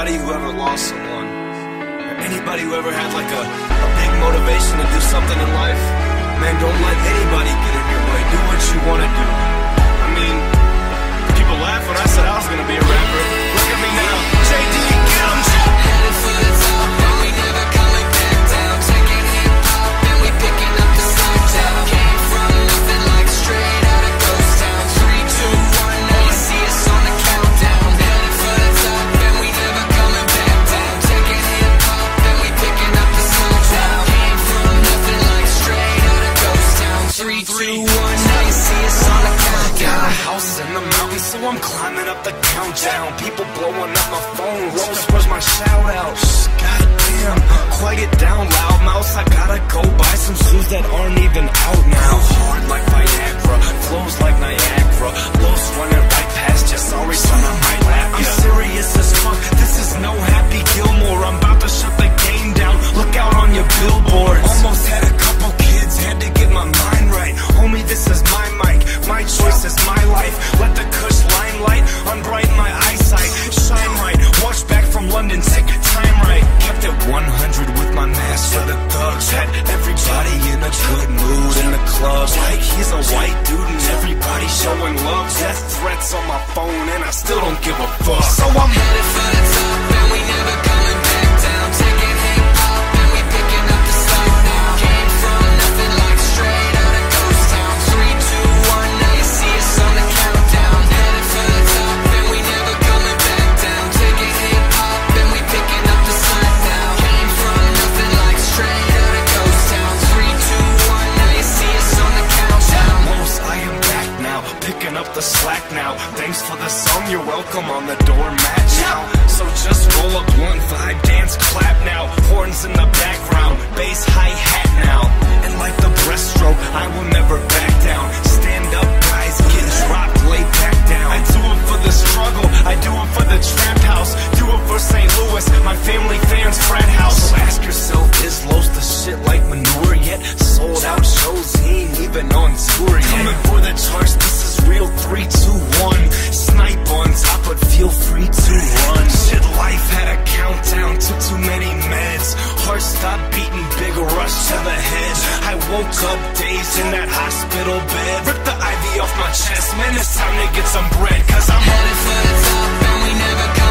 anybody who ever lost someone, or anybody who ever had like a, a big motivation to do something in life, man, don't let anybody get in your way. Do what countdown. house in the mountains, so I'm climbing up the countdown. People blowing up my phone. Rose, where's my shout out? Goddamn, quiet down, loud mouse. I gotta go buy some shoes that aren't even out now. Hard like Viagra, flows like Niagara. Los running right past you. Sorry, son, I might laugh. I'm serious as fuck. This is no Happy Gilmore. I'm about to shut the game down. Look out on your billboards. Almost had a couple kids, had to get my mind right. Homie, this is my mic. My choice is my 100 with my mask for the thugs. Had everybody in a good mood in the club. Like he's a white dude and everybody showing love. Death threats on my phone and I still don't give a fuck. The slack now. Thanks for the song, you're welcome on the doormat now. So just roll up one vibe, Heart stopped beating, big rush to the head. I woke up dazed in that hospital bed. Ripped the IV off my chest, man, it's time to get some bread. Cause I'm Headed for the top, and we never coming